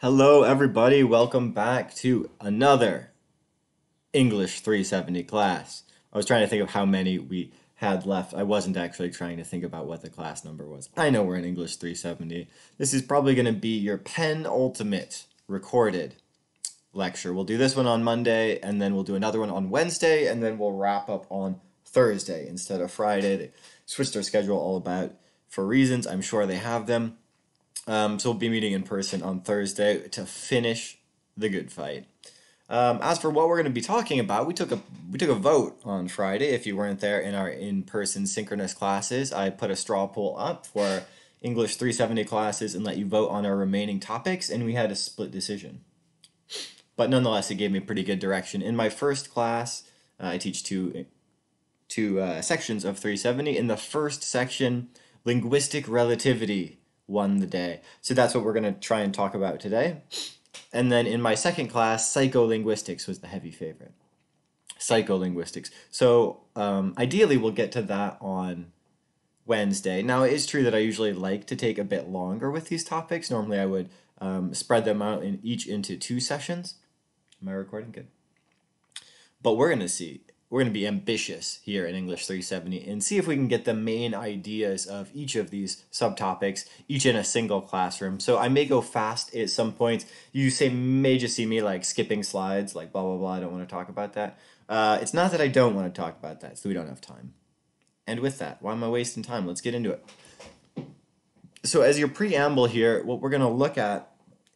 Hello, everybody. Welcome back to another English 370 class. I was trying to think of how many we had left. I wasn't actually trying to think about what the class number was. I know we're in English 370. This is probably going to be your penultimate recorded lecture. We'll do this one on Monday, and then we'll do another one on Wednesday, and then we'll wrap up on Thursday instead of Friday. They switched their schedule all about for reasons. I'm sure they have them. Um, so we'll be meeting in person on Thursday to finish the good fight. Um, as for what we're going to be talking about, we took a we took a vote on Friday. If you weren't there in our in-person synchronous classes, I put a straw poll up for English 370 classes and let you vote on our remaining topics, and we had a split decision. But nonetheless, it gave me pretty good direction. In my first class, uh, I teach two two uh, sections of 370. In the first section, linguistic relativity won the day. So that's what we're going to try and talk about today. And then in my second class, psycholinguistics was the heavy favorite. Psycholinguistics. So um, ideally, we'll get to that on Wednesday. Now, it is true that I usually like to take a bit longer with these topics. Normally, I would um, spread them out in each into two sessions. Am I recording? Good. But we're going to see we're going to be ambitious here in English 370 and see if we can get the main ideas of each of these subtopics, each in a single classroom. So I may go fast at some points. You say may just see me like skipping slides, like blah, blah, blah. I don't want to talk about that. Uh, it's not that I don't want to talk about that, so we don't have time. And with that, why am I wasting time? Let's get into it. So as your preamble here, what we're going to look at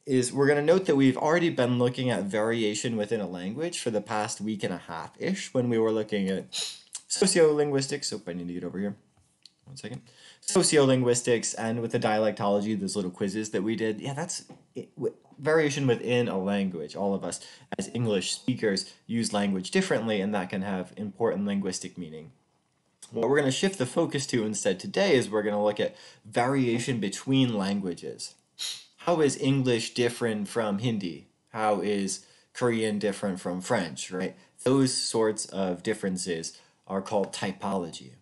is we're going to note that we've already been looking at variation within a language for the past week and a half ish when we were looking at sociolinguistics. Oh, I need to get over here. One second. Sociolinguistics and with the dialectology, those little quizzes that we did. Yeah, that's it, variation within a language. All of us as English speakers use language differently, and that can have important linguistic meaning. What we're going to shift the focus to instead today is we're going to look at variation between languages how is English different from Hindi? How is Korean different from French, right? Those sorts of differences are called typology.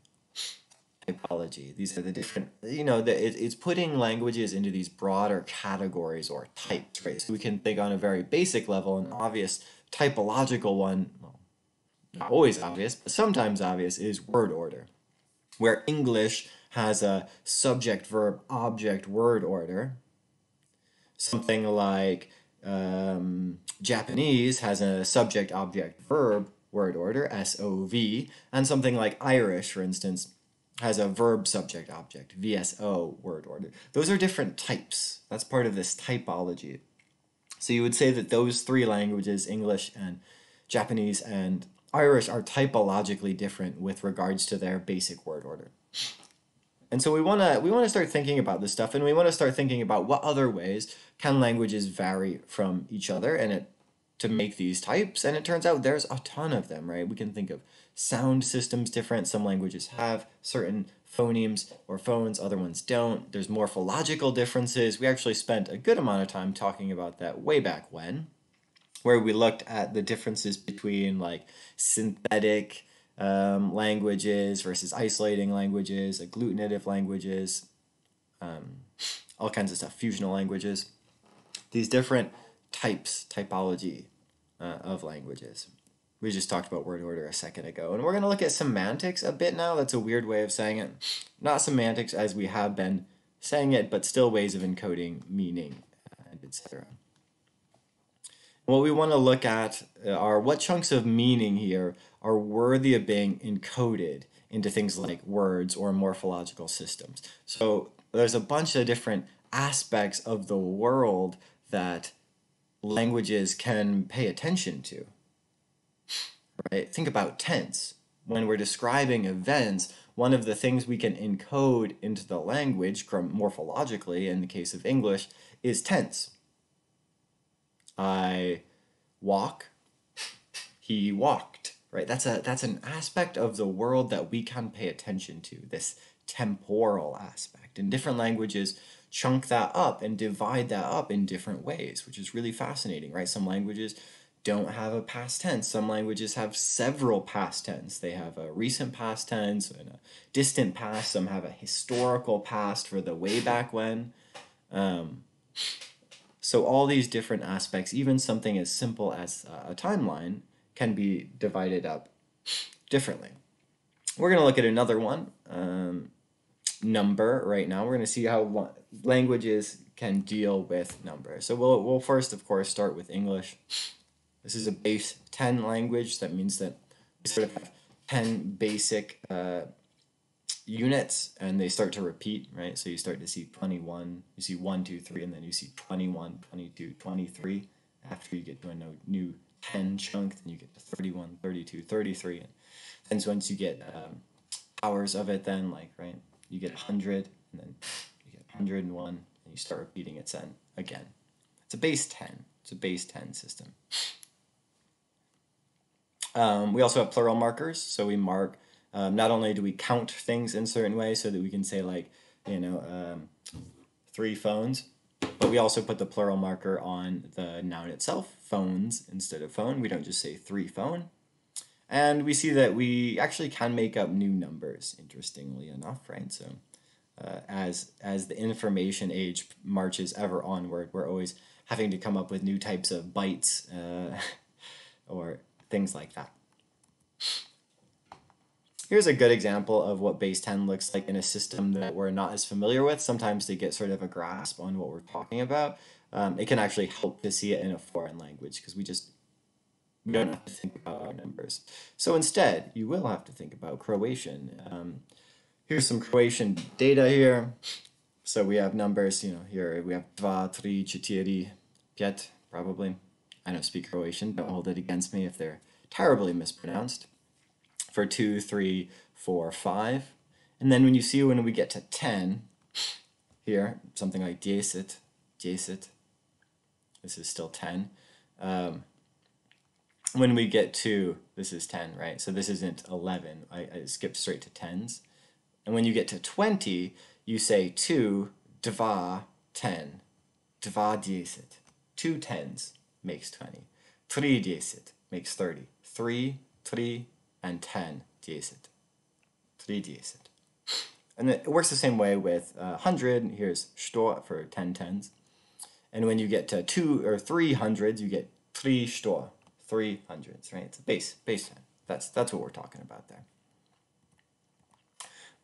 Typology. These are the different, you know, the, it, it's putting languages into these broader categories or types, right? So we can think on a very basic level, an obvious typological one, well, not always obvious, but sometimes obvious, is word order, where English has a subject, verb, object, word order, something like um, Japanese has a subject object verb word order SOV and something like Irish for instance has a verb subject object VSO word order. Those are different types. That's part of this typology. So you would say that those three languages English and Japanese and Irish are typologically different with regards to their basic word order and so we want to we want to start thinking about this stuff and we want to start thinking about what other ways can languages vary from each other and it to make these types and it turns out there's a ton of them, right? We can think of sound systems different. Some languages have certain phonemes or phones, other ones don't. There's morphological differences. We actually spent a good amount of time talking about that way back when where we looked at the differences between like synthetic um, languages versus isolating languages, agglutinative languages, um, all kinds of stuff, fusional languages, these different types, typology uh, of languages. We just talked about word order a second ago, and we're going to look at semantics a bit now. That's a weird way of saying it. Not semantics as we have been saying it, but still ways of encoding meaning, etc. What we want to look at uh, are what chunks of meaning here are worthy of being encoded into things like words or morphological systems. So there's a bunch of different aspects of the world that languages can pay attention to. Right? Think about tense. When we're describing events, one of the things we can encode into the language morphologically in the case of English is tense. I walk, he walked right? That's a that's an aspect of the world that we can pay attention to this temporal aspect. And different languages chunk that up and divide that up in different ways which is really fascinating right? Some languages don't have a past tense. Some languages have several past tense. They have a recent past tense and a distant past. Some have a historical past for the way back when. Um, So all these different aspects, even something as simple as a timeline, can be divided up differently. We're going to look at another one, um, number, right now. We're going to see how languages can deal with numbers. So we'll, we'll first, of course, start with English. This is a base 10 language. That means that we sort of have 10 basic uh, units and they start to repeat, right? So you start to see 21, you see 1, 2, 3, and then you see 21, 22, 23. After you get to a new 10 chunk, then you get to 31, 32, 33. And then so once you get um, powers of it, then like, right, you get 100, and then you get 101, and you start repeating it then again. It's a base 10. It's a base 10 system. Um, we also have plural markers, so we mark, um, not only do we count things in certain ways so that we can say like, you know, um, three phones, but we also put the plural marker on the noun itself, phones instead of phone. We don't just say three phone. And we see that we actually can make up new numbers, interestingly enough, right? So uh, as, as the information age marches ever onward, we're always having to come up with new types of bytes uh, or things like that. Here's a good example of what base 10 looks like in a system that we're not as familiar with. Sometimes to get sort of a grasp on what we're talking about, um, it can actually help to see it in a foreign language because we just we don't have to think about our numbers. So instead, you will have to think about Croatian. Um, here's some Croatian data here. So we have numbers, you know, here we have 2, 3, 4, 5, probably. I don't speak Croatian, don't hold it against me if they're terribly mispronounced. For 2, 3, 4, 5. And then when you see when we get to 10, here, something like 10, 10, this is still 10. Um, when we get to, this is 10, right? So this isn't 11. I, I straight to 10s. And when you get to 20, you say 2, 2, 10. 2, 10. Two tens makes 20. 3 10 makes 30. 3, 3, and 10 10. 3 10. And it works the same way with uh, 100. Here's 100 for 10 tens. And when you get to two or three hundreds, you get 3 100 three hundredths, right? It's a base, base 10. That's, that's what we're talking about there.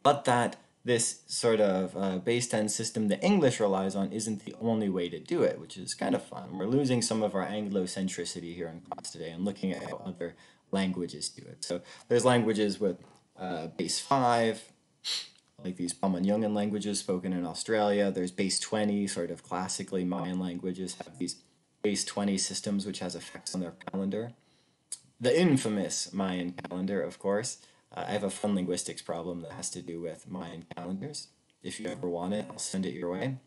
But that this sort of uh, base 10 system that English relies on isn't the only way to do it, which is kind of fun. We're losing some of our Anglo-centricity here in class today and looking at other languages do it. So there's languages with uh, base 5, like these Pama-Nyungan languages spoken in Australia. There's base 20, sort of classically Mayan languages have these base 20 systems, which has effects on their calendar. The infamous Mayan calendar, of course. Uh, I have a fun linguistics problem that has to do with Mayan calendars. If you ever want it, I'll send it your way.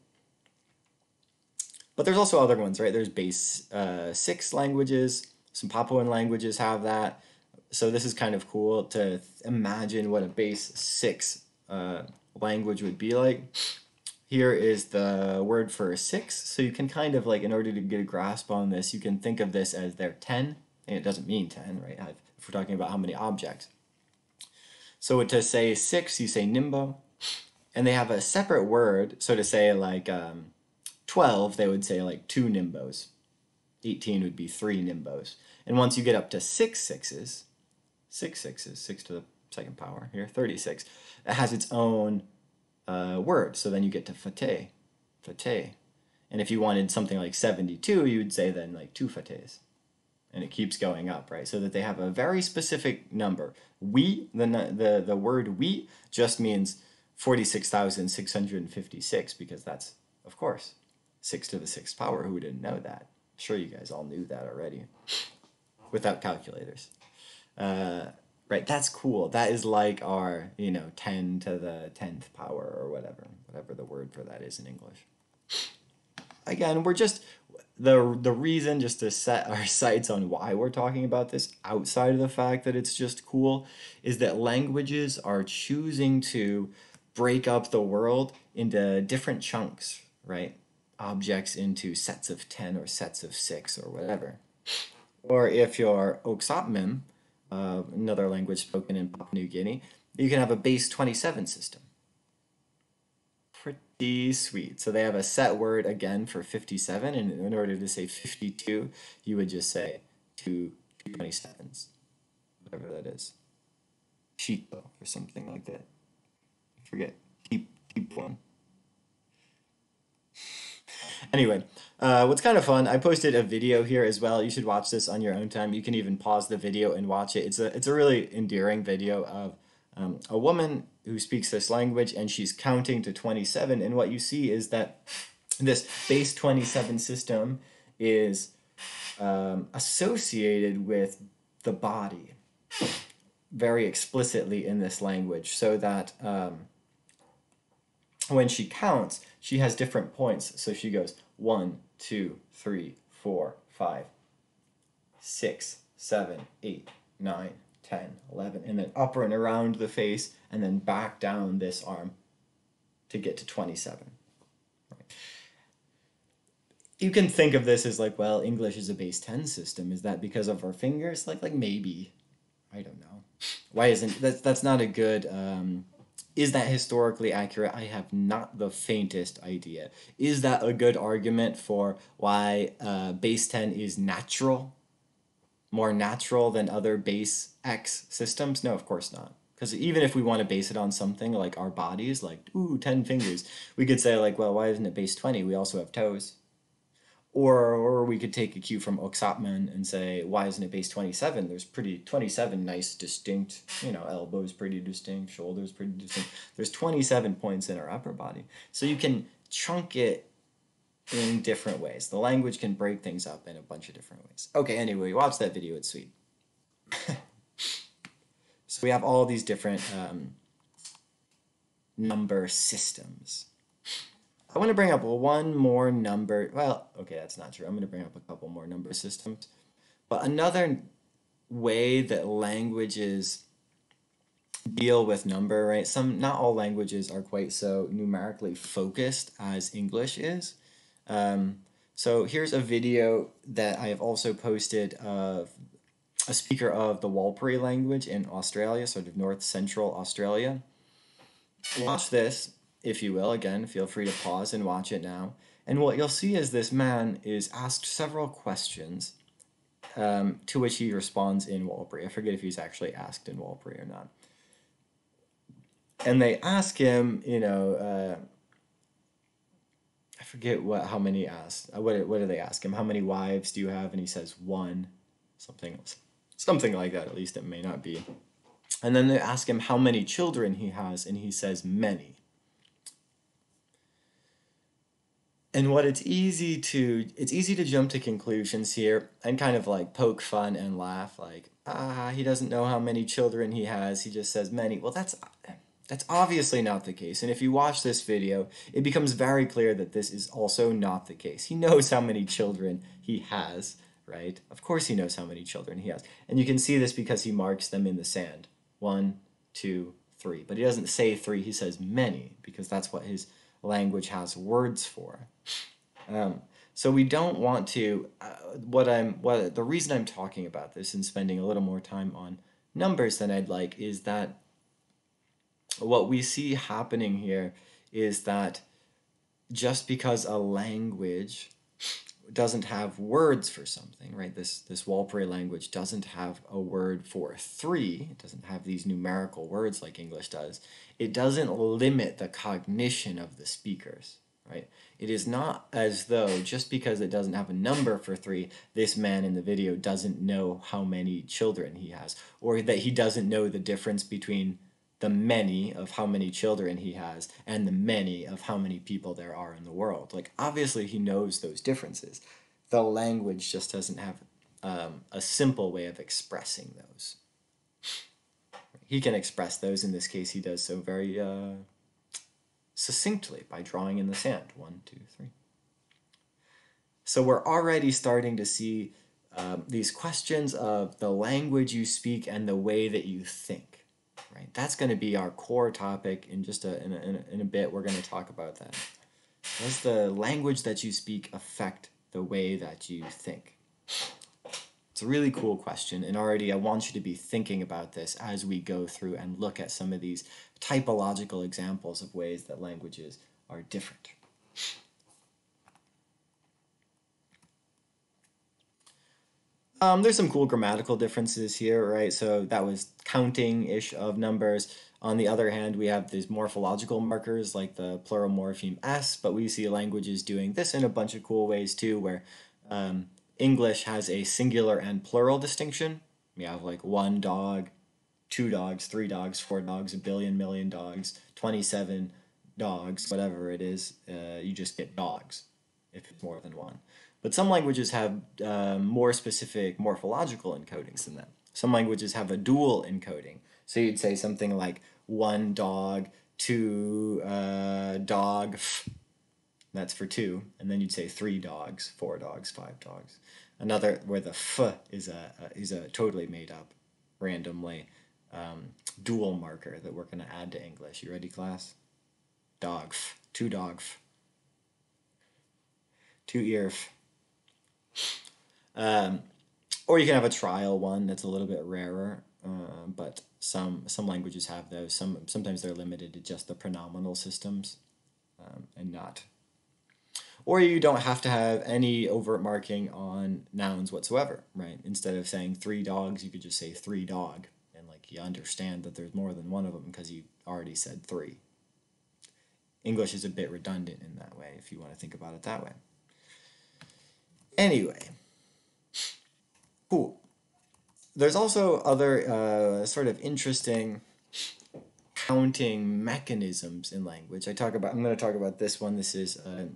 But there's also other ones, right? There's base uh, 6 languages. Some Papuan languages have that. So this is kind of cool to imagine what a base 6 uh, language would be like here is the word for six. So you can kind of like, in order to get a grasp on this, you can think of this as their 10, and it doesn't mean 10, right? If we're talking about how many objects. So to say six, you say nimbo, and they have a separate word. So to say like um, 12, they would say like two nimbos. 18 would be three nimbos. And once you get up to six sixes, six sixes, six to the second power here, 36, it has its own uh, word. So then you get to fate, fate. And if you wanted something like 72, you would say then like two fates. And it keeps going up, right? So that they have a very specific number. We, the, the, the word we just means 46,656 because that's, of course, 6 to the 6th power. Who didn't know that? Sure you guys all knew that already without calculators. Uh, right that's cool. That is like our you know 10 to the 10th power or whatever whatever the word for that is in english. Again we're just the the reason just to set our sights on why we're talking about this outside of the fact that it's just cool is that languages are choosing to break up the world into different chunks right objects into sets of 10 or sets of 6 or whatever or if you're Oksapmin, uh, another language spoken in Papua New Guinea, you can have a base 27 system. pretty sweet. So they have a set word again for 57, and in order to say 52, you would just say two 27s, whatever that is. Chico or something like that. I forget. Keep, keep one. Anyway, uh, what's kind of fun, I posted a video here as well. You should watch this on your own time. You can even pause the video and watch it. It's a, it's a really endearing video of um, a woman who speaks this language and she's counting to 27. And what you see is that this base 27 system is um, associated with the body very explicitly in this language so that um, when she counts, she has different points. So she goes one, two, three, four, five, six, seven, eight, nine, 10, 11, and then up and around the face, and then back down this arm to get to 27. You can think of this as like, well, English is a base 10 system. Is that because of our fingers? Like, like maybe. I don't know. Why isn't that? That's not a good. Um, is that historically accurate? I have not the faintest idea. Is that a good argument for why uh, base 10 is natural more natural than other base X systems? No, of course not. Because even if we want to base it on something like our bodies, like, ooh, 10 fingers, we could say, like, well, why isn't it base 20? We also have toes. Or, or we could take a cue from Oksapmin and say, why isn't it base 27? There's pretty, 27 nice, distinct, you know, elbows pretty distinct, shoulders pretty distinct. There's 27 points in our upper body. So you can chunk it in different ways. The language can break things up in a bunch of different ways. Okay, anyway, watch that video, it's sweet. so we have all these different um, number systems. I want to bring up one more number. Well, okay, that's not true. I'm going to bring up a couple more number systems. But another way that languages deal with number, right? Some not all languages are quite so numerically focused as English is. Um, so here's a video that I have also posted of a speaker of the Warlpiri language in Australia, sort of north central Australia. Watch this, if you will. Again, feel free to pause and watch it now. And what you'll see is this man is asked several questions um, to which he responds in Warlpiri. I forget if he's actually asked in Warlpiri or not. And they ask him, you know, uh, I forget what how many asked. Uh, what what do they ask him? How many wives do you have? And he says one, something else, something like that. At least it may not be. And then they ask him how many children he has, and he says many. And what it's easy to it's easy to jump to conclusions here and kind of like poke fun and laugh like ah he doesn't know how many children he has he just says many well that's that's obviously not the case. And if you watch this video, it becomes very clear that this is also not the case. He knows how many children he has, right? Of course he knows how many children he has. And you can see this because he marks them in the sand. One, two, three. But he doesn't say three, he says many, because that's what his language has words for. Um, so we don't want to, uh, what I'm, what, the reason I'm talking about this and spending a little more time on numbers than I'd like is that what we see happening here is that just because a language doesn't have words for something, right? This this Warlpiri language doesn't have a word for three. It doesn't have these numerical words like English does. It doesn't limit the cognition of the speakers, right? It is not as though just because it doesn't have a number for three, this man in the video doesn't know how many children he has, or that he doesn't know the difference between the many of how many children he has and the many of how many people there are in the world. Like, obviously, he knows those differences. The language just doesn't have um, a simple way of expressing those. He can express those. In this case, he does so very uh, succinctly by drawing in the sand. One, two, three. So we're already starting to see um, these questions of the language you speak and the way that you think right? That's going to be our core topic in just a, in a, in a, in a bit. We're going to talk about that. Does the language that you speak affect the way that you think? It's a really cool question, and already I want you to be thinking about this as we go through and look at some of these typological examples of ways that languages are different. Um, there's some cool grammatical differences here, right? So that was counting-ish of numbers. On the other hand, we have these morphological markers like the plural morpheme s, but we see languages doing this in a bunch of cool ways too, where um, English has a singular and plural distinction. We have like one dog, two dogs, three dogs, four dogs, a billion, million dogs, 27 dogs, whatever it is. Uh, you just get dogs if it's more than one. But some languages have um, more specific morphological encodings than that. Some languages have a dual encoding. So you'd say something like one dog, two uh, dog, that's for two. And then you'd say three dogs, four dogs, five dogs. Another where the f is a, a is a totally made up, randomly um, dual marker that we're going to add to English. You ready, class? Dog, f, two dog, two ear. Um, or you can have a trial one that's a little bit rarer, uh, but some some languages have those. Some sometimes they're limited to just the pronominal systems, um, and not. Or you don't have to have any overt marking on nouns whatsoever, right? Instead of saying three dogs, you could just say three dog, and like you understand that there's more than one of them because you already said three. English is a bit redundant in that way if you want to think about it that way. Anyway, cool. There's also other uh, sort of interesting counting mechanisms in language. I talk about. I'm going to talk about this one. This is a,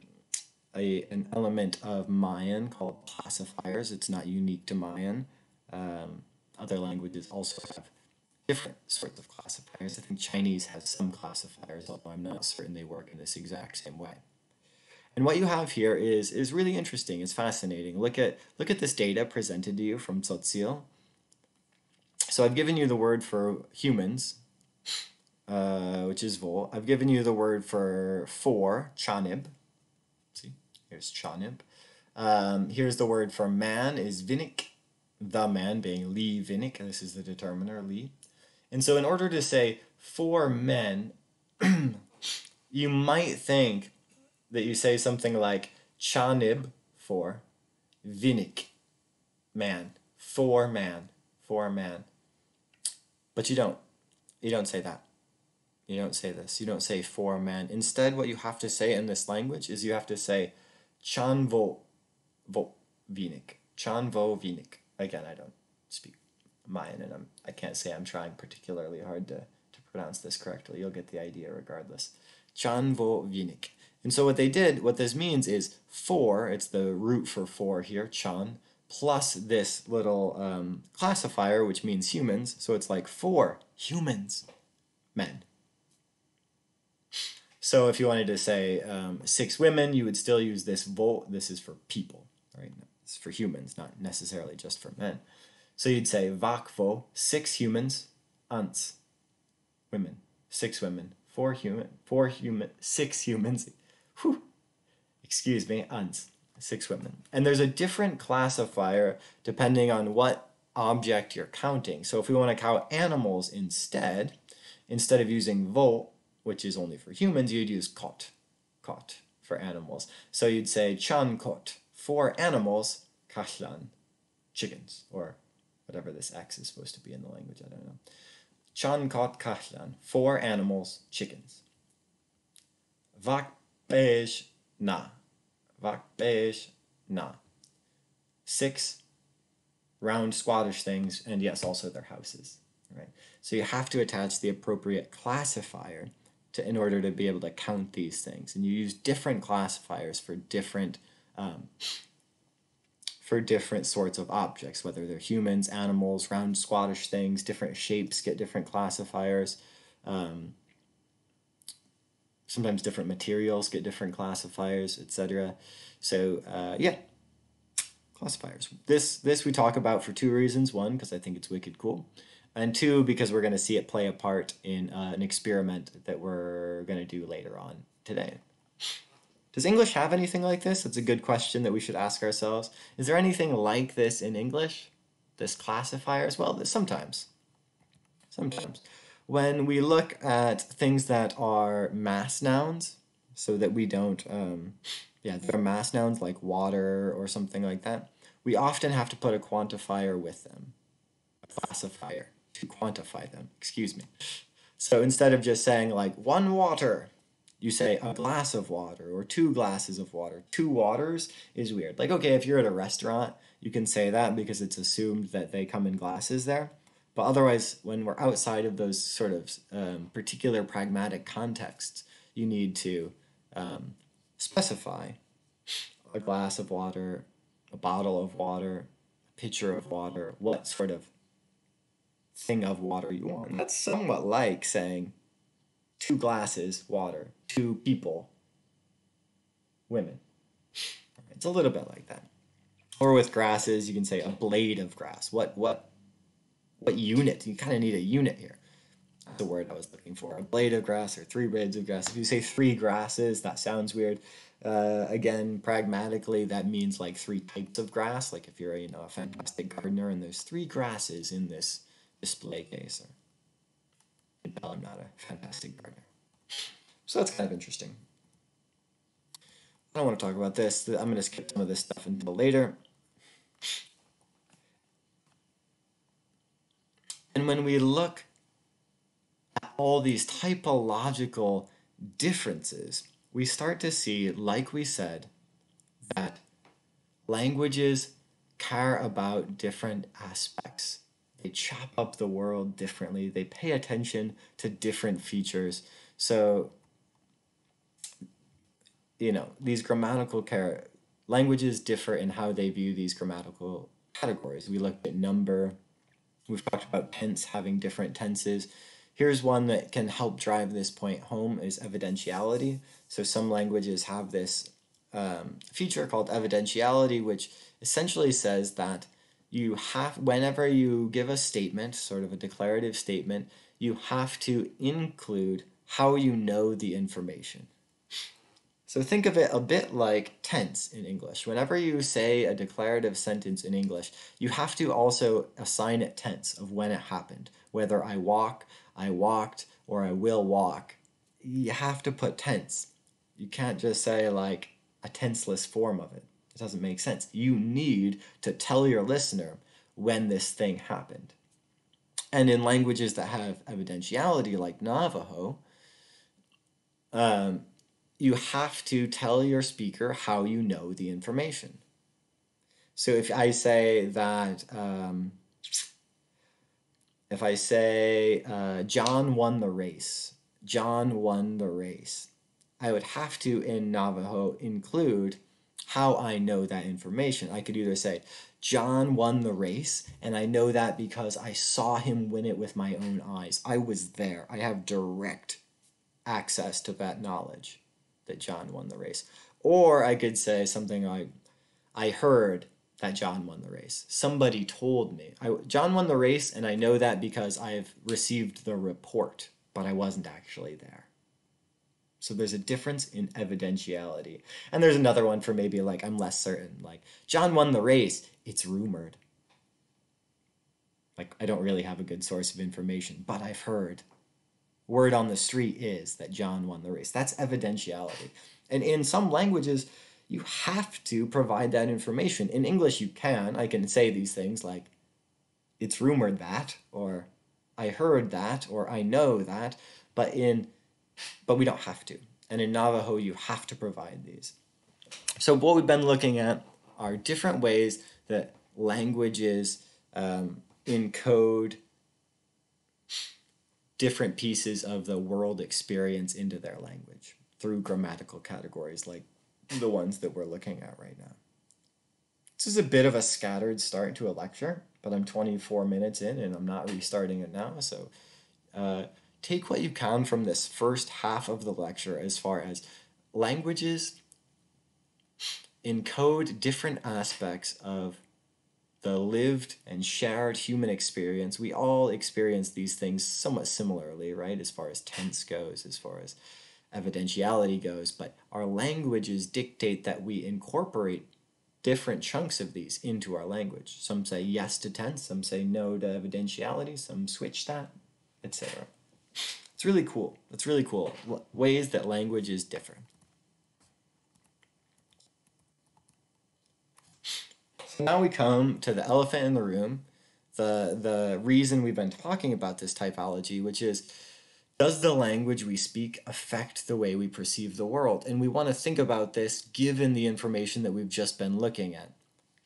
a an element of Mayan called classifiers. It's not unique to Mayan. Um, other languages also have different sorts of classifiers. I think Chinese has some classifiers, although I'm not certain they work in this exact same way. And what you have here is is really interesting. It's fascinating. Look at look at this data presented to you from Tzotzil. So I've given you the word for humans, uh, which is vol. I've given you the word for for chanib. Here's chanib. Um, here's the word for man is vinik. The man being li vinik. This is the determiner li. And so in order to say for men, you might think that you say something like chanib for vinik man for man for man but you don't you don't say that you don't say this you don't say for man instead what you have to say in this language is you have to say chanvo vo vinik chanvo vinik again i don't speak mayan and I'm, i can't say i'm trying particularly hard to, to pronounce this correctly. You'll get the idea regardless. Chanvo vinik and so what they did, what this means is for, it's the root for four here, chan, plus this little um, classifier, which means humans. So it's like for humans, men. So if you wanted to say um, six women, you would still use this vo. This is for people, right? It's for humans, not necessarily just for men. So you'd say vakvo, six humans, ants, women, six women, four human, four human, six humans, whew, excuse me, uns, six women. And there's a different classifier depending on what object you're counting. So if we want to count animals instead, instead of using vo, which is only for humans, you'd use kot, kot for animals. So you'd say chan kot for animals, kashlan, chickens, or whatever this X is supposed to be in the language, I don't know. Chan kot kashlan, for animals, chickens. Vak beige, na. Vak beige, na. Six round squattish things, and yes, also their houses. Right? So you have to attach the appropriate classifier to in order to be able to count these things. And you use different classifiers for different um, for different sorts of objects, whether they're humans, animals, round squattish things, different shapes get different classifiers. Um, sometimes different materials get different classifiers, etc. So uh, yeah, classifiers. This this we talk about for two reasons. One, because I think it's wicked cool, and two, because we're going to see it play a part in uh, an experiment that we're going to do later on today. Does English have anything like this? That's a good question that we should ask ourselves. Is there anything like this in English? This classifier as well? Sometimes. Sometimes when we look at things that are mass nouns, so that we don't, um, yeah, they're mass nouns like water or something like that. We often have to put a quantifier with them, a classifier to quantify them, excuse me. So instead of just saying like one water, you say a glass of water or two glasses of water. Two waters is weird. Like, okay, if you're at a restaurant, you can say that because it's assumed that they come in glasses there. But otherwise, when we're outside of those sort of um, particular pragmatic contexts, you need to um, specify a glass of water, a bottle of water, a pitcher of water, what sort of thing of water you want. That's somewhat like saying two glasses water, two people, women. It's a little bit like that. Or with grasses, you can say a blade of grass. What what what unit? You kind of need a unit here. That's the word I was looking for. A blade of grass or three blades of grass. If you say three grasses, that sounds weird. Uh, again, pragmatically, that means like three types of grass. Like if you're you know a fantastic gardener and there's three grasses in this display case, or you I'm not a fantastic gardener. So that's kind of interesting. I don't want to talk about this. I'm going to skip some of this stuff until later. And when we look at all these typological differences, we start to see, like we said, that languages care about different aspects. They chop up the world differently, they pay attention to different features. So, you know, these grammatical care languages differ in how they view these grammatical categories. We looked at number, we've talked about tense having different tenses. Here's one that can help drive this point home is evidentiality. So some languages have this um, feature called evidentiality, which essentially says that you have, whenever you give a statement, sort of a declarative statement, you have to include how you know the information. So think of it a bit like tense in English. Whenever you say a declarative sentence in English, you have to also assign it tense of when it happened. Whether I walk, I walked, or I will walk, you have to put tense. You can't just say like a tenseless form of it. It doesn't make sense. You need to tell your listener when this thing happened. And in languages that have evidentiality, like Navajo, um, you have to tell your speaker how you know the information. So if I say that, um, if I say uh, John won the race, John won the race, I would have to in Navajo include how I know that information. I could either say, John won the race, and I know that because I saw him win it with my own eyes. I was there. I have direct access to that knowledge that John won the race. Or I could say something like, I heard that John won the race. Somebody told me. I, John won the race, and I know that because I've received the report, but I wasn't actually there. So there's a difference in evidentiality. And there's another one for maybe like, I'm less certain. Like, John won the race. It's rumored. Like, I don't really have a good source of information, but I've heard word on the street is that John won the race. That's evidentiality. And in some languages, you have to provide that information. In English, you can. I can say these things like, it's rumored that, or I heard that, or I know that. But in but we don't have to. And in Navajo, you have to provide these. So what we've been looking at are different ways that languages um, encode different pieces of the world experience into their language through grammatical categories like the ones that we're looking at right now. This is a bit of a scattered start to a lecture, but I'm 24 minutes in and I'm not restarting it now. So uh, take what you can from this first half of the lecture as far as languages encode different aspects of the lived and shared human experience, we all experience these things somewhat similarly, right? As far as tense goes, as far as evidentiality goes, but our languages dictate that we incorporate different chunks of these into our language. Some say yes to tense, some say no to evidentiality, some switch that, etc. It's really cool. It's really cool. L ways that languages differ. So now we come to the elephant in the room, the the reason we've been talking about this typology, which is does the language we speak affect the way we perceive the world? And we want to think about this given the information that we've just been looking at.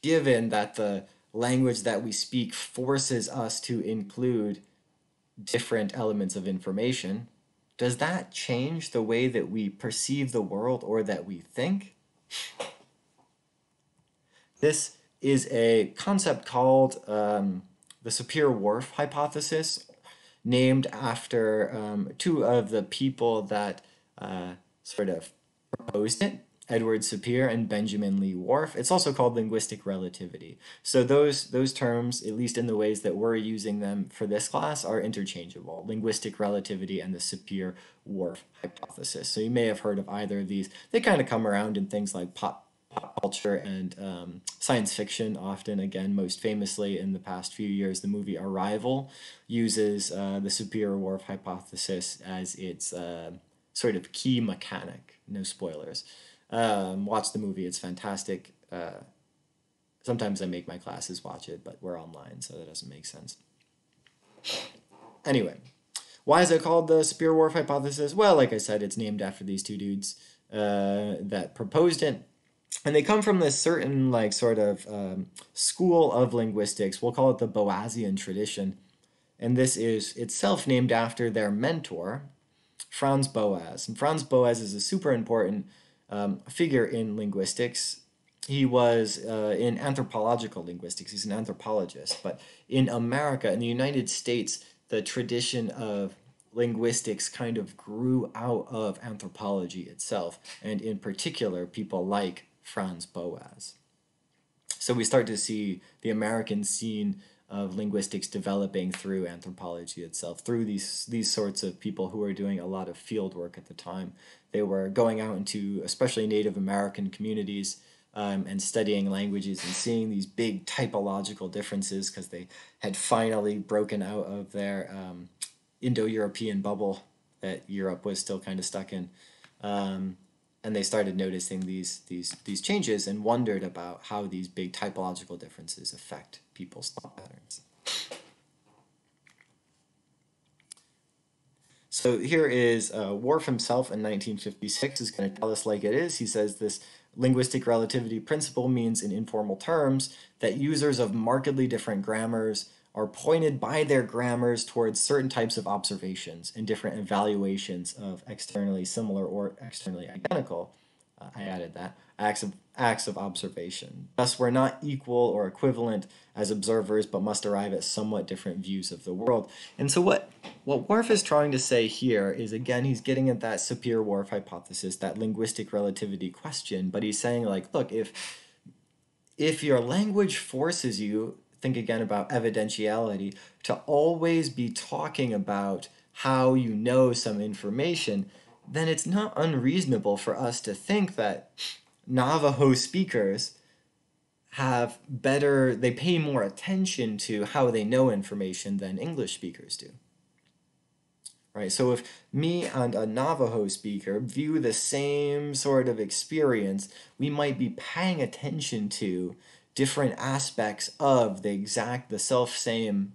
Given that the language that we speak forces us to include different elements of information, does that change the way that we perceive the world or that we think? This is a concept called um, the Sapir-Whorf hypothesis, named after um, two of the people that uh, sort of proposed it. Edward Sapir and Benjamin Lee Whorf. It's also called linguistic relativity. So those those terms, at least in the ways that we're using them for this class, are interchangeable. Linguistic relativity and the Sapir-Whorf hypothesis. So you may have heard of either of these. They kind of come around in things like pop culture and um, science fiction often again most famously in the past few years the movie arrival uses uh, the Sapir-Whorf hypothesis as its uh, sort of key mechanic no spoilers um, watch the movie; it's fantastic. Uh, sometimes I make my classes watch it, but we're online, so that doesn't make sense. Anyway, why is it called the Sapir-Whorf hypothesis? Well, like I said, it's named after these two dudes uh, that proposed it. And they come from this certain, like, sort of um, school of linguistics. We'll call it the Boasian tradition. And this is itself named after their mentor, Franz Boas. And Franz Boas is a super important um, figure in linguistics. He was uh, in anthropological linguistics. He's an anthropologist. But in America, in the United States, the tradition of linguistics kind of grew out of anthropology itself, and in particular, people like Franz Boas. So we start to see the American scene of linguistics developing through anthropology itself, through these these sorts of people who are doing a lot of field work at the time. They were going out into especially Native American communities um, and studying languages and seeing these big typological differences because they had finally broken out of their um, Indo-European bubble that Europe was still kind of stuck in. Um, and they started noticing these these these changes and wondered about how these big typological differences affect people's thought patterns. So here is uh, Whorf himself in 1956 is going to tell us like it is. He says this linguistic relativity principle means in informal terms that users of markedly different grammars are pointed by their grammars towards certain types of observations and different evaluations of externally similar or externally identical. Uh, I added that acts of acts of observation. Thus, we're not equal or equivalent as observers, but must arrive at somewhat different views of the world. And so, what what Whorf is trying to say here is again, he's getting at that Sapir-Whorf hypothesis, that linguistic relativity question. But he's saying, like, look, if if your language forces you, think again about evidentiality, to always be talking about how you know some information, then it's not unreasonable for us to think that Navajo speakers have better, they pay more attention to how they know information than English speakers do. Right? So if me and a Navajo speaker view the same sort of experience, we might be paying attention to different aspects of the exact, the self same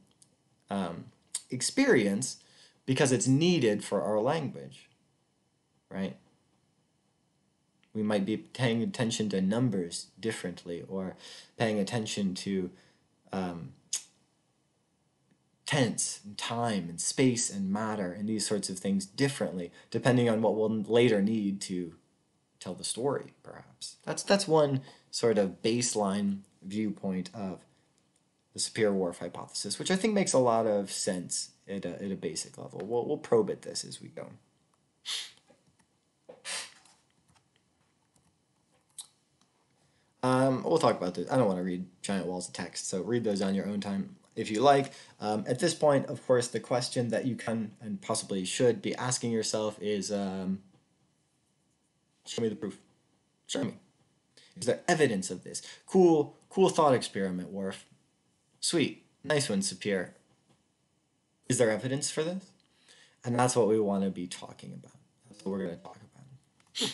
um, experience because it's needed for our language. Right? We might be paying attention to numbers differently or paying attention to um, tense and time and space and matter and these sorts of things differently depending on what we'll later need to tell the story perhaps. That's that's one sort of baseline viewpoint of the Sapir-Whorf hypothesis which i think makes a lot of sense at a, at a basic level. We'll, we'll probe at this as we go Um, we'll talk about this. I don't want to read giant walls of text, so read those on your own time if you like. Um, at this point, of course, the question that you can and possibly should be asking yourself is, um, show me the proof. Show me. Is there evidence of this? Cool, cool thought experiment, Whorf. Sweet. Nice one, Sapir. Is there evidence for this? And that's what we want to be talking about. That's what we're going to talk about.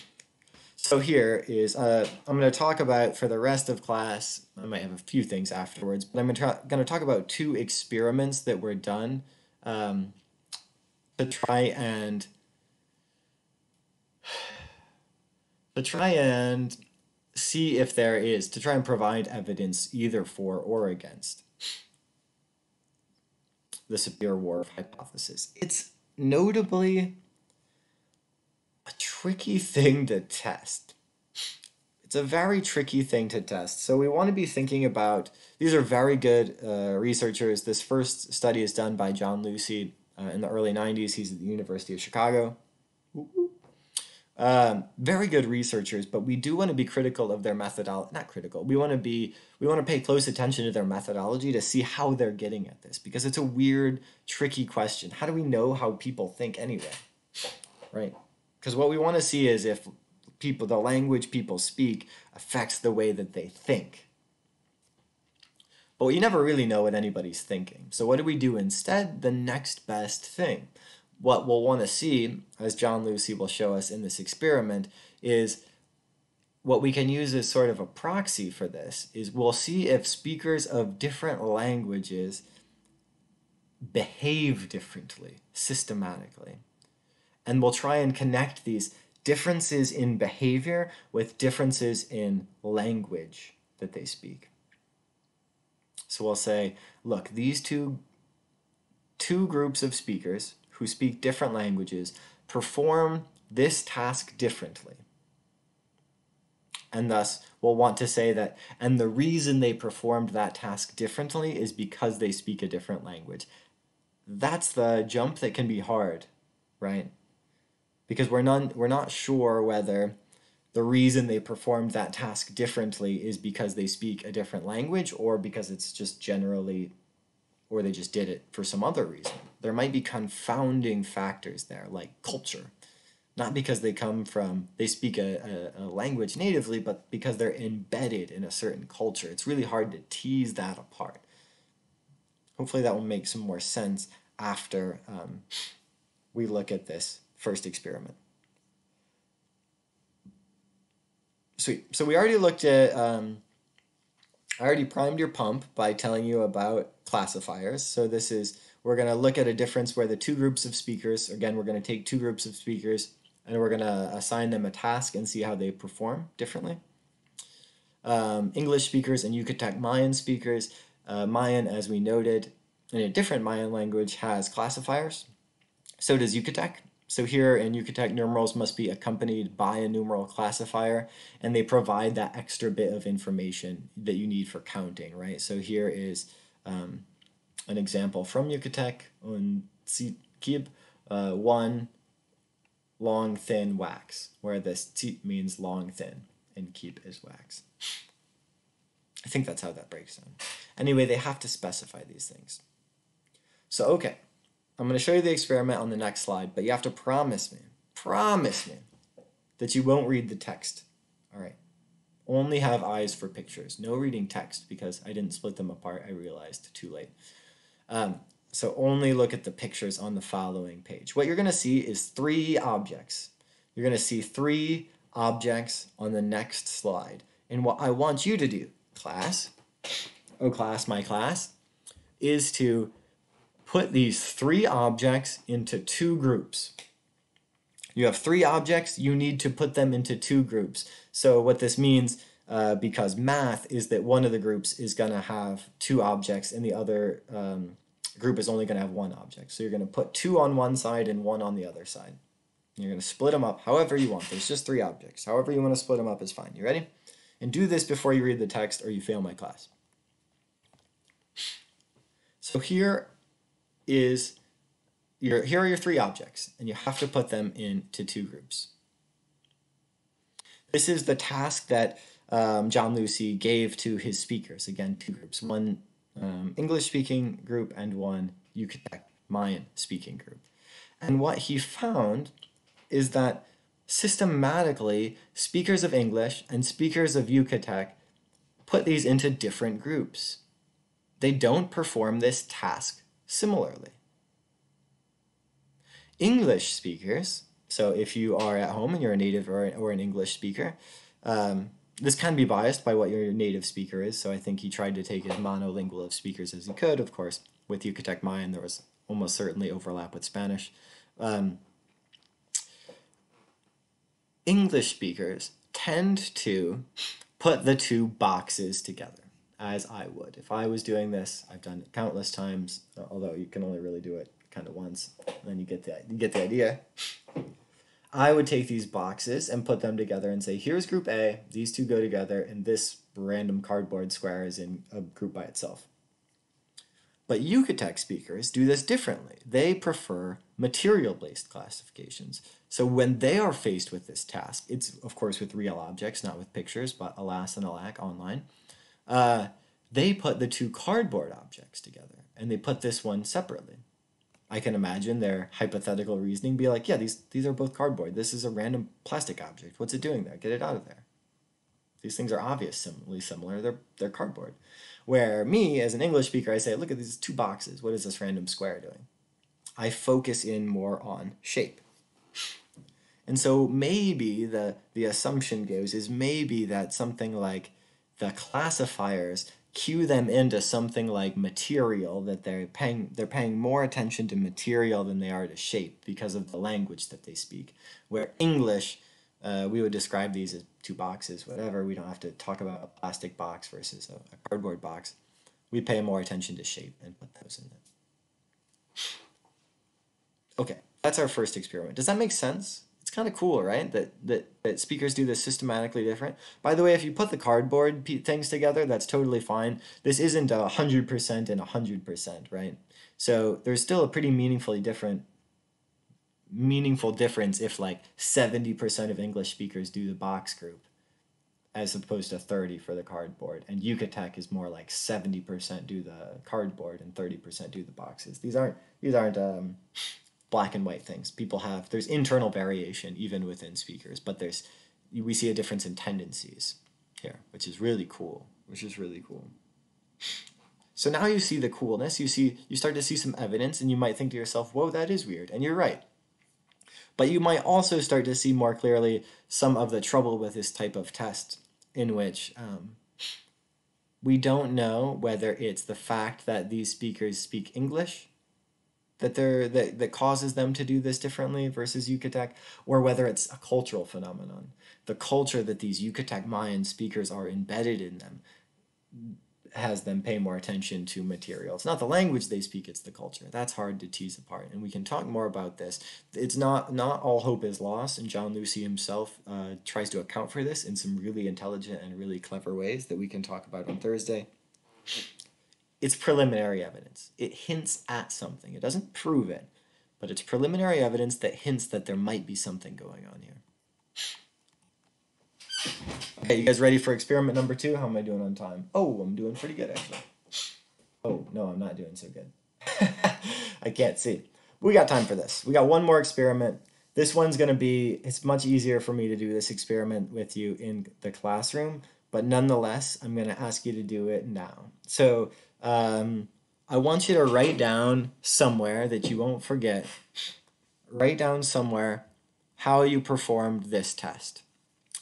So here is, uh, I'm going to talk about for the rest of class, I might have a few things afterwards, but I'm going to talk about two experiments that were done um, to try and to try and see if there is, to try and provide evidence either for or against the Sapir-Whorf hypothesis. It's notably a tricky thing to test. It's a very tricky thing to test. So we want to be thinking about, these are very good uh, researchers. This first study is done by John Lucy uh, in the early 90s. He's at the University of Chicago. Um, very good researchers, but we do want to be critical of their methodology. Not critical. We want to be. We want to pay close attention to their methodology to see how they're getting at this because it's a weird, tricky question. How do we know how people think anyway? Right? Because what we want to see is if people, the language people speak, affects the way that they think. But you never really know what anybody's thinking. So what do we do instead? The next best thing what we'll want to see, as John Lucy will show us in this experiment, is what we can use as sort of a proxy for this is we'll see if speakers of different languages behave differently systematically. And we'll try and connect these differences in behavior with differences in language that they speak. So we'll say, look, these two two groups of speakers who speak different languages perform this task differently. And thus, we'll want to say that, and the reason they performed that task differently is because they speak a different language. That's the jump that can be hard, right? Because we're not, we're not sure whether the reason they performed that task differently is because they speak a different language or because it's just generally or they just did it for some other reason. There might be confounding factors there, like culture. Not because they come from, they speak a, a, a, language natively, but because they're embedded in a certain culture. It's really hard to tease that apart. Hopefully, that will make some more sense after um, we look at this first experiment. Sweet. So we already looked at um, I already primed your pump by telling you about classifiers. So this is, we're going to look at a difference where the two groups of speakers, again, we're going to take two groups of speakers and we're going to assign them a task and see how they perform differently. Um, English speakers and Yucatec Mayan speakers. Uh, Mayan, as we noted, in a different Mayan language has classifiers. So does Yucatec. So here in Yucatec, numerals must be accompanied by a numeral classifier, and they provide that extra bit of information that you need for counting, right? So here is um, an example from Yucatec on Kib, uh, one long, thin wax, where this tzit means long, thin, and kib is wax. I think that's how that breaks down. Anyway, they have to specify these things. So, okay. I'm going to show you the experiment on the next slide, but you have to promise me, promise me, that you won't read the text. All right. Only have eyes for pictures. No reading text because I didn't split them apart. I realized too late. Um, so only look at the pictures on the following page. What you're going to see is three objects. You're going to see three objects on the next slide. And what I want you to do, class, oh class, my class, is to put these three objects into two groups. You have three objects, you need to put them into two groups. So what this means, uh, because math, is that one of the groups is going to have two objects and the other um, group is only going to have one object. So you're going to put two on one side and one on the other side. You're going to split them up however you want. There's just three objects. However you want to split them up is fine. You ready? And do this before you read the text or you fail my class. So here is your, here are your three objects, and you have to put them into two groups. This is the task that um, John Lucy gave to his speakers. Again, two groups, one um, English-speaking group and one Yucatec Mayan-speaking group. And what he found is that systematically, speakers of English and speakers of Yucatec put these into different groups. They don't perform this task similarly. English speakers So if you are at home and you're a native or, or an English speaker, um, this can be biased by what your native speaker is. So I think he tried to take as monolingual of speakers as he could. Of course, with Yucatec Mayan, there was almost certainly overlap with Spanish. Um, English speakers tend to put the two boxes together, as I would. If I was doing this, I've done it countless times, uh, although you can only really do it kind of once, then you get the, you get the idea. I would take these boxes and put them together and say, here's group A, these two go together, and this random cardboard square is in a group by itself. But Yucatec speakers do this differently. They prefer material-based classifications. So when they are faced with this task, it's of course with real objects, not with pictures, but alas and alack online, uh, they put the two cardboard objects together and they put this one separately. I can imagine their hypothetical reasoning be like, yeah, these, these are both cardboard. This is a random plastic object. What's it doing there? Get it out of there. These things are obviously similar. They're, they're cardboard. Where me, as an English speaker, I say, look at these two boxes. What is this random square doing? I focus in more on shape. And so maybe the, the assumption goes is maybe that something like the classifiers cue them into something like material that they're paying they're paying more attention to material than they are to shape because of the language that they speak. Where English, uh, we would describe these as two boxes, whatever. We don't have to talk about a plastic box versus a, a cardboard box. We pay more attention to shape and put those in there. Okay, that's our first experiment. Does that make sense? It's kind of cool, right? That, that that speakers do this systematically different. By the way, if you put the cardboard things together, that's totally fine. This isn't a hundred percent and a hundred percent, right? So there's still a pretty meaningfully different meaningful difference if like 70% of English speakers do the box group as opposed to 30 for the cardboard. And Yucatec is more like 70% do the cardboard and 30% do the boxes. These aren't these aren't um, black and white things. People have there's internal variation even within speakers, but there's we see a difference in tendencies here, which is really cool. Which is really cool. So now you see the coolness. You see you start to see some evidence, and you might think to yourself, "Whoa, that is weird," and you're right. But you might also start to see more clearly some of the trouble with this type of test, in which um, we don't know whether it's the fact that these speakers speak English that they're that, that causes them to do this differently versus Yucatec, or whether it's a cultural phenomenon. The culture that these Yucatec Mayan speakers are embedded in them has them pay more attention to material. It's not the language they speak, it's the culture. That's hard to tease apart, and we can talk more about this. It's not not all hope is lost, and John Lucy himself uh, tries to account for this in some really intelligent and really clever ways that we can talk about on Thursday it's preliminary evidence. It hints at something. It doesn't prove it, but it's preliminary evidence that hints that there might be something going on here. Okay, you guys ready for experiment number two? How am I doing on time? Oh, I'm doing pretty good actually. Oh, no, I'm not doing so good. I can't see. We got time for this. We got one more experiment. This one's going to be, it's much easier for me to do this experiment with you in the classroom, but nonetheless, I'm going to ask you to do it now. So um, I want you to write down somewhere that you won't forget. Write down somewhere how you performed this test.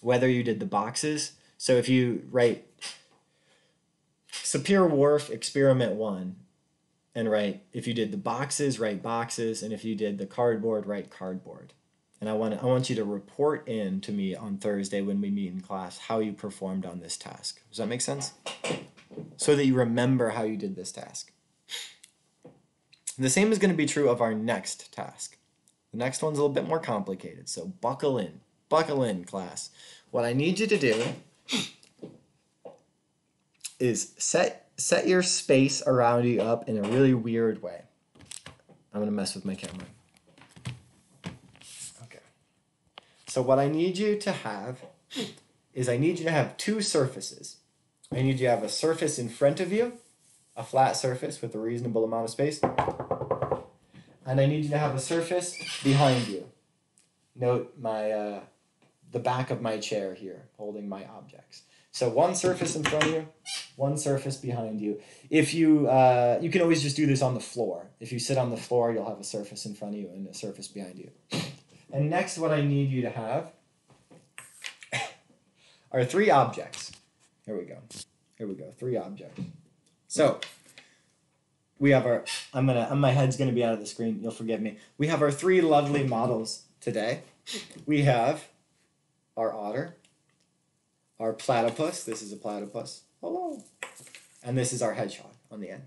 Whether you did the boxes. So if you write Sapir Whorf experiment one and write if you did the boxes, write boxes, and if you did the cardboard, write cardboard. And I want I want you to report in to me on Thursday when we meet in class how you performed on this task. Does that make sense? So that you remember how you did this task. The same is going to be true of our next task. The next one's a little bit more complicated, so buckle in. Buckle in, class. What I need you to do is set set your space around you up in a really weird way. I'm going to mess with my camera. Okay. So what I need you to have is I need you to have two surfaces. I need you to have a surface in front of you, a flat surface with a reasonable amount of space. And I need you to have a surface behind you. Note my uh, the back of my chair here, holding my objects. So one surface in front of you, one surface behind you. If you uh, you can always just do this on the floor. If you sit on the floor, you'll have a surface in front of you and a surface behind you. And next, what I need you to have are three objects. Here we go. Here we go. Three objects. So we have our. I'm gonna. My head's gonna be out of the screen. You'll forgive me. We have our three lovely models today. We have our otter, our platypus. This is a platypus. Hello. And this is our hedgehog on the end.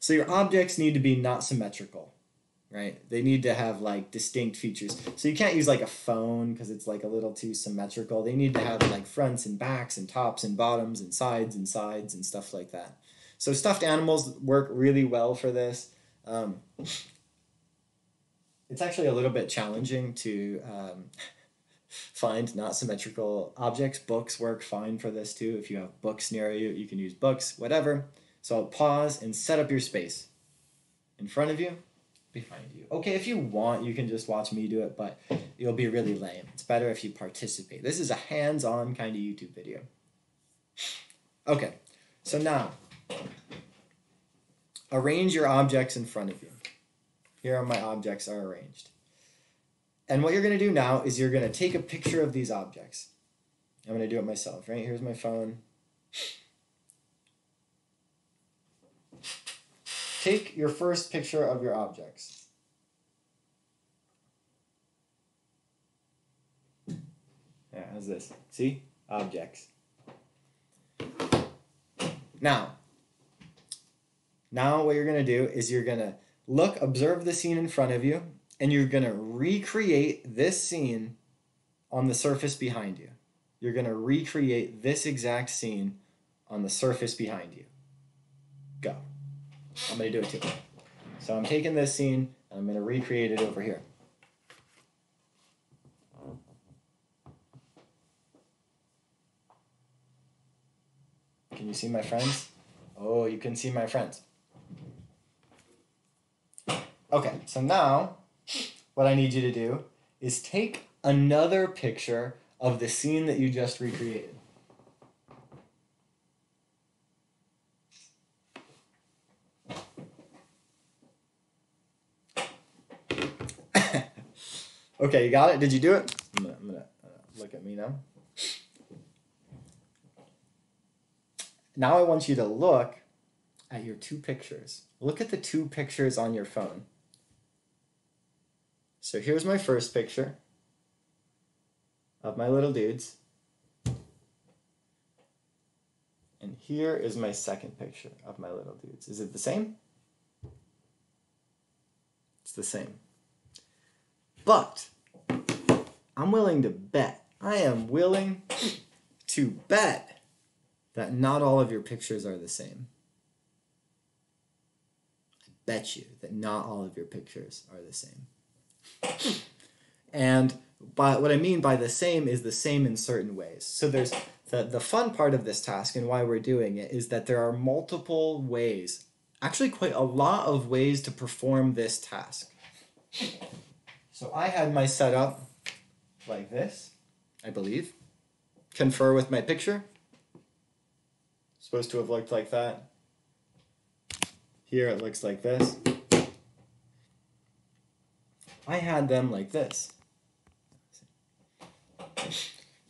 So your objects need to be not symmetrical, right? They need to have like distinct features. So you can't use like a phone because it's like a little too symmetrical. They need to have like fronts and backs and tops and bottoms and sides and sides and stuff like that. So stuffed animals work really well for this. Um, it's actually a little bit challenging to um, find not symmetrical objects. Books work fine for this too. If you have books near you, you can use books, whatever. So I'll pause and set up your space in front of you, behind you. Okay, if you want, you can just watch me do it, but it'll be really lame. It's better if you participate. This is a hands on kind of YouTube video. Okay, so now arrange your objects in front of you. Here are my objects are arranged. And what you're going to do now is you're going to take a picture of these objects. I'm going to do it myself, right? Here's my phone. Take your first picture of your objects. Yeah, how's this? See? Objects. Now, now what you're going to do is you're going to look, observe the scene in front of you, and you're going to recreate this scene on the surface behind you. You're going to recreate this exact scene on the surface behind you. Go. I'm going to do it too. So I'm taking this scene and I'm going to recreate it over here. Can you see my friends? Oh, you can see my friends. Okay, so now what I need you to do is take another picture of the scene that you just recreated. Okay, you got it? Did you do it? I'm gonna, I'm gonna uh, look at me now. Now I want you to look at your two pictures. Look at the two pictures on your phone. So here's my first picture of my little dudes. And here is my second picture of my little dudes. Is it the same? It's the same. But I'm willing to bet, I am willing to bet that not all of your pictures are the same. I bet you that not all of your pictures are the same. And by what I mean by the same is the same in certain ways. So there's the, the fun part of this task and why we're doing it is that there are multiple ways, actually quite a lot of ways to perform this task. So I had my setup like this, I believe. Confer with my picture. Supposed to have looked like that. Here it looks like this. I had them like this.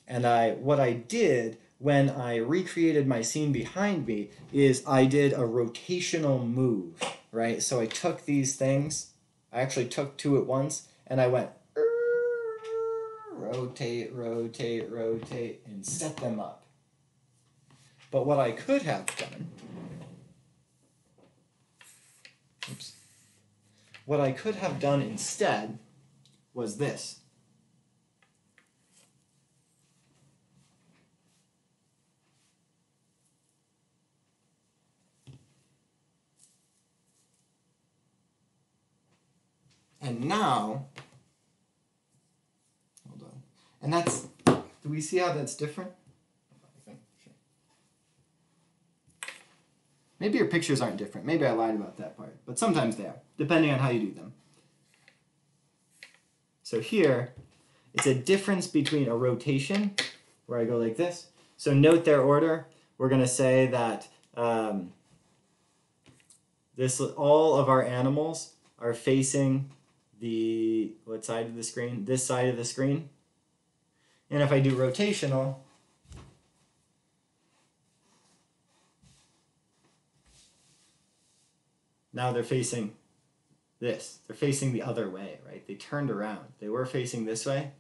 And I what I did when I recreated my scene behind me is I did a rotational move, right? So I took these things, I actually took two at once, and I went rotate, rotate, rotate, and set them up. But what I could have done, oops, what I could have done instead was this. And now, hold on. And that's, do we see how that's different? Maybe your pictures aren't different. Maybe I lied about that part. But sometimes they are, depending on how you do them. So here, it's a difference between a rotation, where I go like this. So note their order. We're going to say that um, this all of our animals are facing the what side of the screen? This side of the screen. And if I do rotational, now they're facing this. They're facing the other way, right? They turned around. They were facing this way,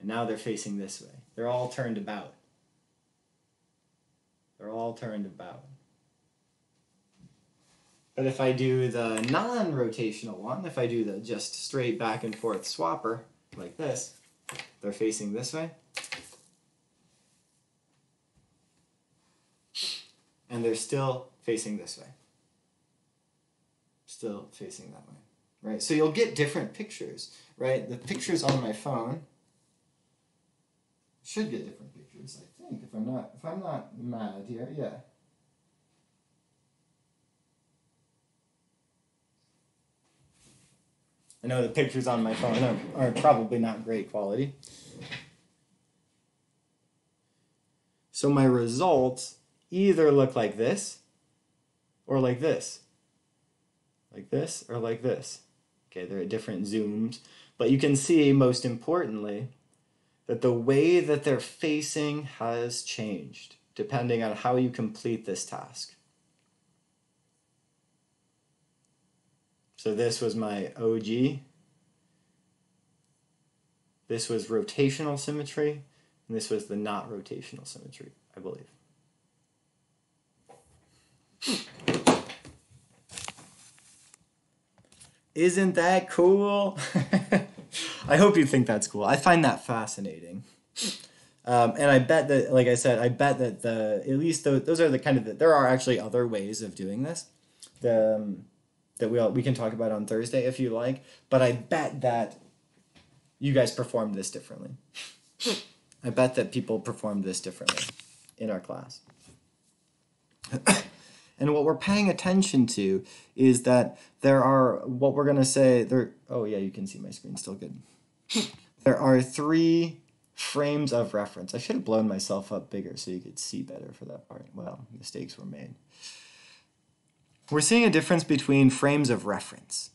and now they're facing this way. They're all turned about. They're all turned about. But if I do the non-rotational one, if I do the just straight back and forth swapper, like this, they're facing this way. And they're still facing this way. Still facing that way, right? So you'll get different pictures, right? The pictures on my phone should get different pictures, I think, if I'm not if I'm not mad here, yeah. I know the pictures on my phone are, are probably not great quality. So my results either look like this or like this. Like this or like this. Okay, they're at different zooms. But you can see, most importantly, that the way that they're facing has changed depending on how you complete this task. So this was my OG. This was rotational symmetry, and this was the not rotational symmetry, I believe. Isn't that cool? I hope you think that's cool. I find that fascinating. Um, and I bet that, like I said, I bet that the at least those, those are the kind of the, there are actually other ways of doing this. The um, that we all, we can talk about on Thursday if you like. But I bet that you guys performed this differently. I bet that people performed this differently in our class. and what we're paying attention to is that there are what we're going to say there oh yeah, you can see my screen still good. there are three frames of reference. I should have blown myself up bigger so you could see better for that part. Well, mistakes were made. We're seeing a difference between frames of reference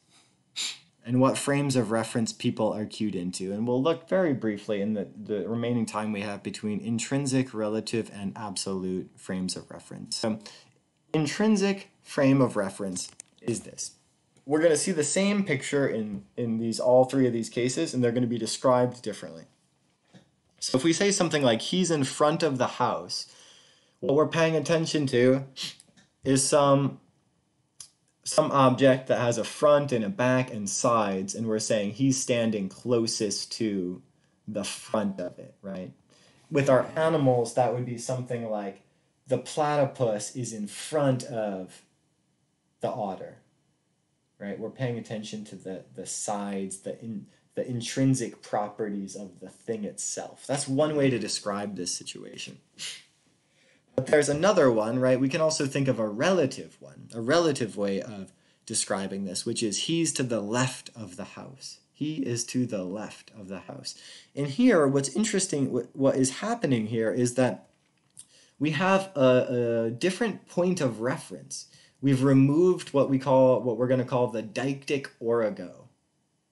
and what frames of reference people are cued into. And we'll look very briefly in the, the remaining time we have between intrinsic, relative, and absolute frames of reference. So, intrinsic frame of reference is this. We're going to see the same picture in, in these all three of these cases, and they're going to be described differently. So if we say something like, he's in front of the house, what we're paying attention to is some some object that has a front and a back and sides, and we're saying he's standing closest to the front of it, right? With our animals, that would be something like the platypus is in front of the otter, right? We're paying attention to the, the sides, the, in, the intrinsic properties of the thing itself. That's one way to describe this situation. But there's another one, right? We can also think of a relative one, a relative way of describing this, which is he's to the left of the house. He is to the left of the house. And here, what's interesting, what is happening here is that we have a, a different point of reference. We've removed what we call, what we're going to call the deictic origo,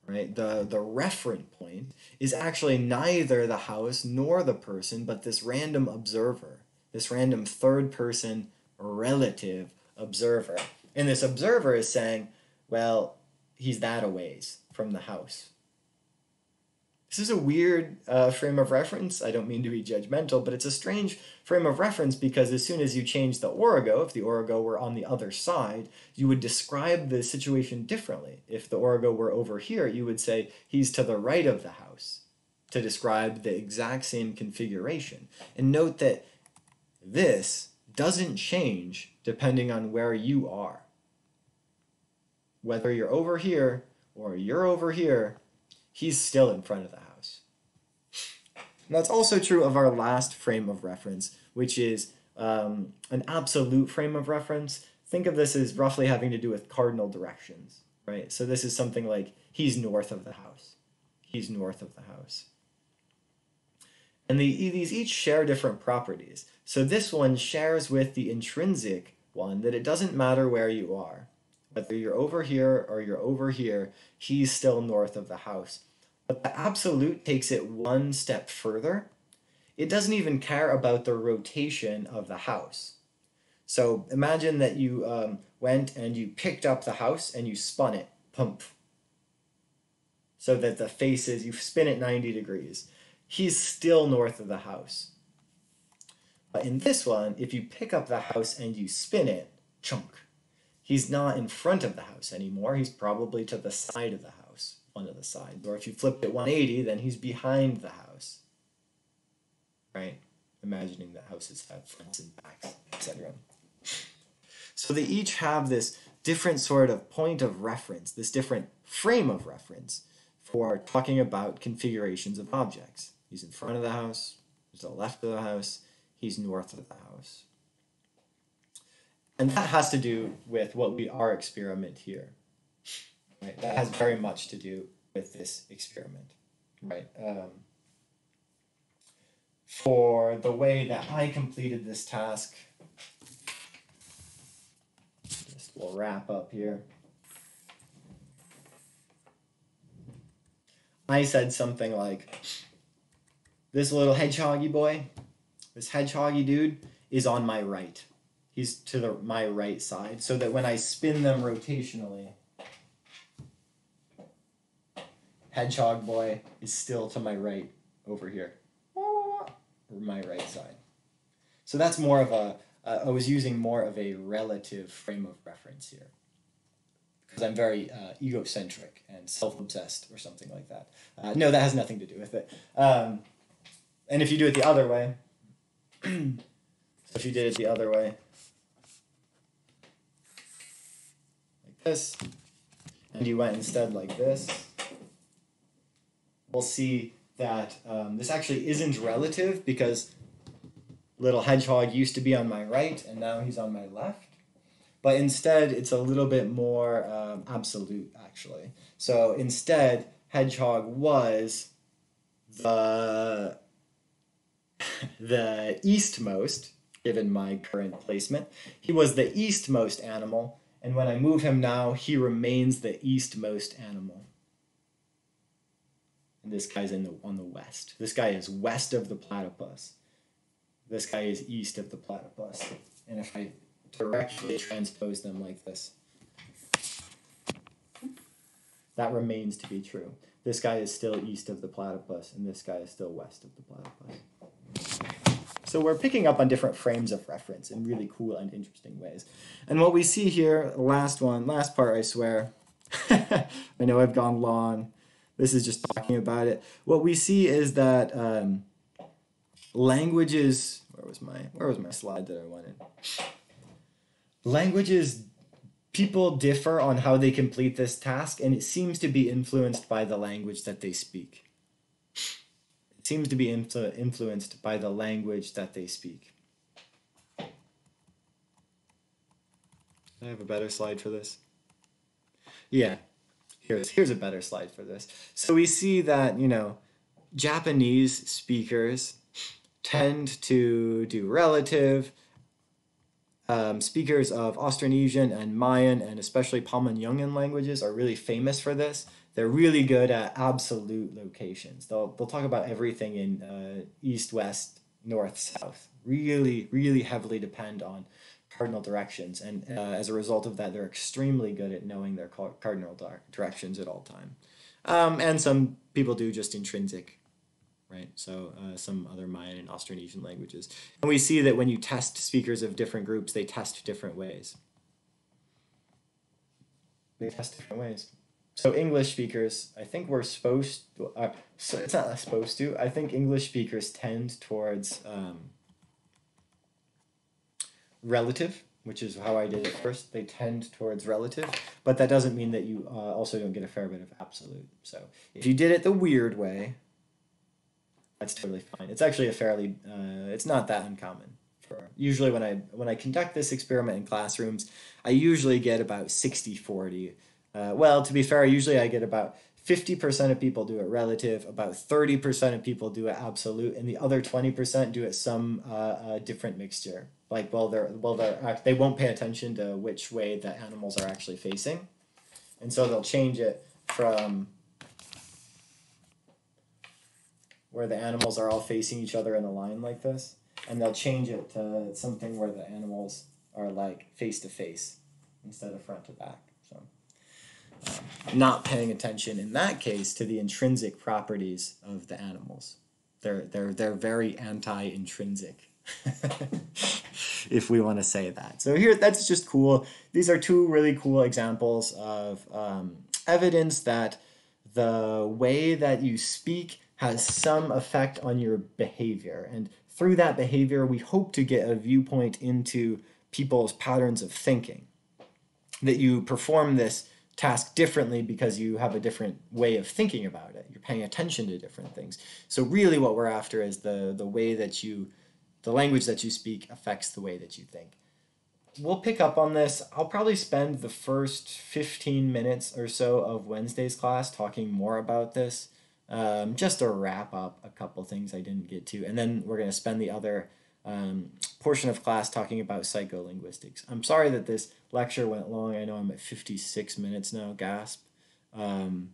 right? The, the referent point is actually neither the house nor the person, but this random observer this random third person relative observer. And this observer is saying, well, he's that a ways from the house. This is a weird uh, frame of reference. I don't mean to be judgmental, but it's a strange frame of reference because as soon as you change the origo, if the origo were on the other side, you would describe the situation differently. If the origo were over here, you would say he's to the right of the house to describe the exact same configuration. And note that this doesn't change depending on where you are. Whether you're over here or you're over here, he's still in front of the house. And that's also true of our last frame of reference, which is um, an absolute frame of reference. Think of this as roughly having to do with cardinal directions, right? So this is something like he's north of the house. He's north of the house. And the, these each share different properties. So this one shares with the intrinsic one that it doesn't matter where you are. Whether you're over here or you're over here, he's still north of the house. But the absolute takes it one step further. It doesn't even care about the rotation of the house. So imagine that you um, went and you picked up the house and you spun it, pump, so that the faces, you spin it 90 degrees. He's still north of the house. But in this one, if you pick up the house and you spin it, chunk, he's not in front of the house anymore. He's probably to the side of the house, one of the sides. Or if you flipped it 180, then he's behind the house. Right? Imagining that houses have fronts and backs, etc. So they each have this different sort of point of reference, this different frame of reference for talking about configurations of objects. He's in front of the house, he's to the left of the house, he's north of the house. And that has to do with what we are experiment here. Right? That has very much to do with this experiment. Right? Um, for the way that I completed this task, just we'll wrap up here. I said something like, this little hedgehoggy boy, this hedgehoggy dude, is on my right. He's to the my right side, so that when I spin them rotationally, hedgehog boy is still to my right over here, or my right side. So that's more of a. Uh, I was using more of a relative frame of reference here because I'm very uh, egocentric and self-obsessed or something like that. Uh, no, that has nothing to do with it. Um, and if you do it the other way, so if you did it the other way, like this, and you went instead like this, we'll see that um, this actually isn't relative because little hedgehog used to be on my right and now he's on my left but instead it's a little bit more um, absolute actually. So instead, Hedgehog was the the eastmost, given my current placement. He was the eastmost animal, and when I move him now, he remains the eastmost animal. And this guy's in the on the west. This guy is west of the platypus. This guy is east of the platypus. And if I directly transpose them like this. That remains to be true. This guy is still east of the platypus, and this guy is still west of the platypus. So we're picking up on different frames of reference in really cool and interesting ways. And what we see here, last one, last part, I swear. I know I've gone long. This is just talking about it. What we see is that um, languages. Where was my Where was my slide that I wanted? languages people differ on how they complete this task and it seems to be influenced by the language that they speak seems to be influ- influenced by the language that they speak I have a better slide for this? Yeah, here's here's a better slide for this. So we see that you know Japanese speakers tend to do relative, um, speakers of Austronesian and Mayan and especially Pama-Nyungan languages are really famous for this. They're really good at absolute locations. They'll, they'll talk about everything in uh, east, west, north, south. Really, really heavily depend on cardinal directions. And uh, as a result of that, they're extremely good at knowing their cardinal directions at all time. Um, and some people do just intrinsic right? So uh, some other Mayan and Austronesian languages. And we see that when you test speakers of different groups, they test different ways. They test different ways. So English speakers, I think we're supposed to, uh, so it's not supposed to, I think English speakers tend towards um, relative, which is how I did it first. They tend towards relative, but that doesn't mean that you uh, also don't get a fair bit of absolute. So if you did it the weird way, that's totally fine. It's actually a fairly, uh, it's not that uncommon. For usually when I when I conduct this experiment in classrooms, I usually get about 60-40. Uh, well, to be fair, usually I get about 50% of people do it relative, about 30% of people do it absolute, and the other 20% do it some uh, uh, different mixture Like, well, they're well, they're they won't pay attention to which way the animals are actually facing, and so they'll change it from where the animals are all facing each other in a line like this, and they'll change it to something where the animals are like face to face instead of front to back. So, not paying attention in that case to the intrinsic properties of the animals. They're they're they're very anti-intrinsic. if we want to say that. So here, that's just cool. These are two really cool examples of um, evidence that the way that you speak has some effect on your behavior. And through that behavior, we hope to get a viewpoint into people's patterns of thinking. That you perform this task differently because you have a different way of thinking about it. You're paying attention to different things. So really what we're after is the the way that you the language that you speak affects the way that you think. We'll pick up on this. I'll probably spend the first 15 minutes or so of Wednesday's class talking more about this um, just to wrap up a couple things I didn't get to. And then we're going to spend the other um, portion of class talking about psycholinguistics. I'm sorry that this lecture went long. I know I'm at 56 minutes now, gasp. Um,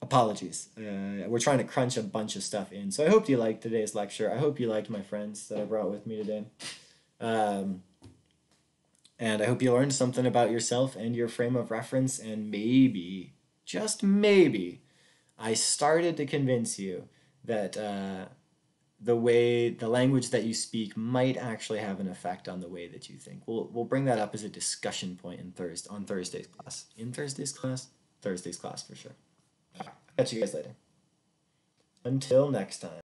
apologies. Uh, we're trying to crunch a bunch of stuff in. So I hope you liked today's lecture. I hope you liked my friends that I brought with me today. Um, and I hope you learned something about yourself and your frame of reference, and maybe, just maybe, I started to convince you that uh, the way the language that you speak might actually have an effect on the way that you think. We'll we'll bring that up as a discussion point in Thursday on Thursday's class. In Thursday's class, Thursday's class for sure. Catch you guys later. Until next time.